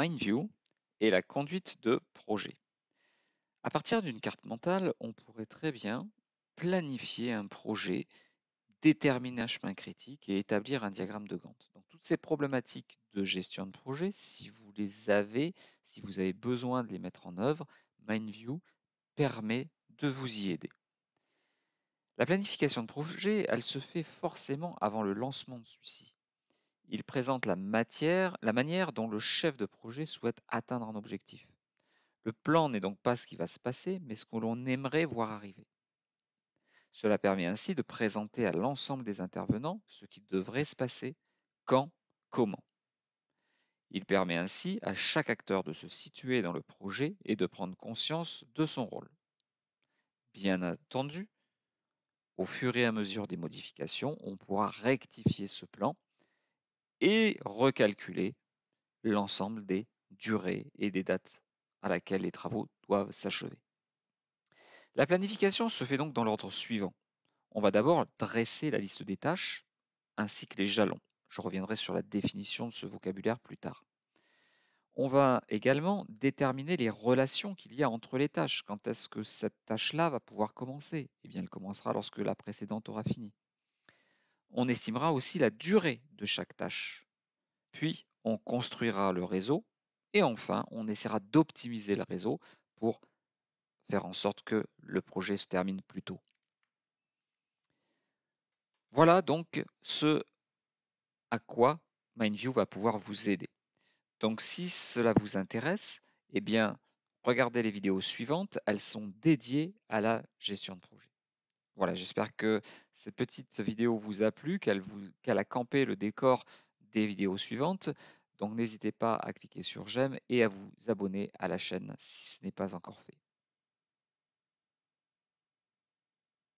MindView et la conduite de projet. À partir d'une carte mentale, on pourrait très bien planifier un projet, déterminer un chemin critique et établir un diagramme de Gantt. Donc toutes ces problématiques de gestion de projet, si vous les avez, si vous avez besoin de les mettre en œuvre, MindView permet de vous y aider. La planification de projet, elle se fait forcément avant le lancement de celui-ci. Il présente la, matière, la manière dont le chef de projet souhaite atteindre un objectif. Le plan n'est donc pas ce qui va se passer, mais ce que l'on aimerait voir arriver. Cela permet ainsi de présenter à l'ensemble des intervenants ce qui devrait se passer, quand, comment. Il permet ainsi à chaque acteur de se situer dans le projet et de prendre conscience de son rôle. Bien entendu, au fur et à mesure des modifications, on pourra rectifier ce plan et recalculer l'ensemble des durées et des dates à laquelle les travaux doivent s'achever. La planification se fait donc dans l'ordre suivant. On va d'abord dresser la liste des tâches ainsi que les jalons. Je reviendrai sur la définition de ce vocabulaire plus tard. On va également déterminer les relations qu'il y a entre les tâches. Quand est-ce que cette tâche-là va pouvoir commencer? Eh bien, elle commencera lorsque la précédente aura fini. On estimera aussi la durée de chaque tâche. Puis, on construira le réseau et enfin, on essaiera d'optimiser le réseau pour faire en sorte que le projet se termine plus tôt. Voilà donc ce à quoi MindView va pouvoir vous aider. Donc si cela vous intéresse, eh bien, regardez les vidéos suivantes, elles sont dédiées à la gestion de projet. Voilà, j'espère que cette petite vidéo vous a plu, qu'elle a campé le décor des vidéos suivantes. Donc n'hésitez pas à cliquer sur j'aime et à vous abonner à la chaîne si ce n'est pas encore fait.